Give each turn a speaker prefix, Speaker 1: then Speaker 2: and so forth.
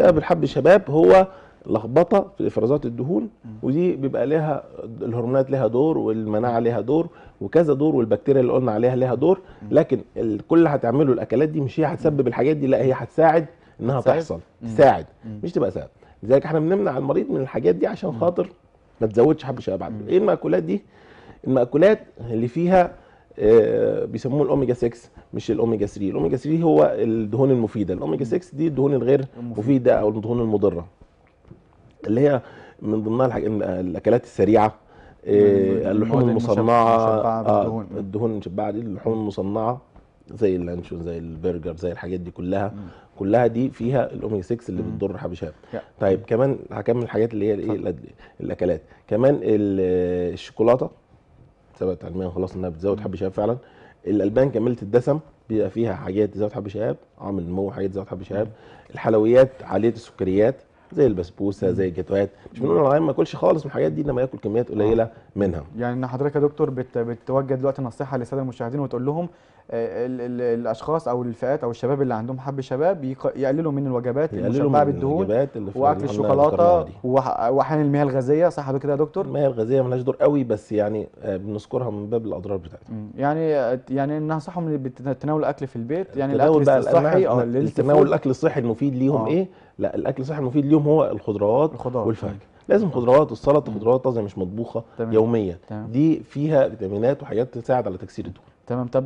Speaker 1: سبب الحب الشباب هو لخبطة في إفرازات الدهون ودي بيبقى لها الهرمونات لها دور والمناعة لها دور وكذا دور والبكتيريا اللي قلنا عليها لها دور لكن كل اللي هتعمله الأكلات دي مش هي هتسبب الحاجات دي لا هي هتساعد إنها
Speaker 2: هتساعد؟
Speaker 1: تحصل. تساعد. مش تبقى سبب لذلك إحنا بنمنع المريض من الحاجات دي عشان خاطر ما تزودش حب الشباب عنده إيه المأكولات دي؟ المأكولات اللي فيها بيسموه الأوميجا 6 مش الأوميجا 3 الأوميجا 3 هو الدهون المفيدة. الأوميجا 6 دي الدهون الغير. مفيدة أو الدهون المضرة اللي هي من ضمنها الحاج... الأكلات السريعة آه، اللحوم
Speaker 2: المصنعة
Speaker 1: آه،. الدهون المشبعة دي اللحوم المصنعة زي اللانشون زي البرجر زي الحاجات دي كلها. كلها دي فيها الأوميجا 6 اللي بتضر حب الشباب
Speaker 2: يا.
Speaker 1: طيب كمان هكمل الحاجات اللي هي الايه الأكلات. كمان ال- الشوكولاتة. ثبت علميا خلاص إنها بتزود حب الشباب فعلا. الألبان كامله الدسم بيبقى فيها حاجات تزود حب الشباب عامل نمو حاجات تزود حب الشباب الحلويات عالية السكريات زي البسبوسة زي الجاتوهات مش بنقول العيان ما ياكلش خالص من الحاجات دي إنما ياكل كميات قليلة منها.
Speaker 2: يعني إن حضرتك يا دكتور بت بتوجه دلوقتي نصيحة للسادة المشاهدين وتقول لهم آه، ال ال الأشخاص أو الفئات أو الشباب اللي عندهم حب شباب يق- يقللوا من الوجبات
Speaker 1: يقللوا
Speaker 2: المشبعة
Speaker 1: من
Speaker 2: بالدهون
Speaker 1: الوجبات اللي في وأكل
Speaker 2: الشوكولاتة وأحيانا المياه الغازية. صح كده يا دكتور؟
Speaker 1: المياه الغازية ملهاش دور قوي بس يعني آه، بنذكرها من باب الأضرار بتاعتها.
Speaker 2: يعني يعني ننصحهم من بت- تناول الاكل في البيت. يعني
Speaker 1: الأكل
Speaker 2: الصحي
Speaker 1: التناول
Speaker 2: التناول
Speaker 1: الأكل الصحي المفيد ليهم
Speaker 2: آه.
Speaker 1: إيه؟ لا الأكل الصحي المفيد ليهم هو الخضروات
Speaker 2: الخضار.
Speaker 1: والفواكه لازم خضروات السلطه خضروات طازجه مش مطبوخة
Speaker 2: تمام.
Speaker 1: يوميا
Speaker 2: تمام.
Speaker 1: دي فيها فيتامينات وحاجات تساعد على تكسير الدهون
Speaker 2: تمام طب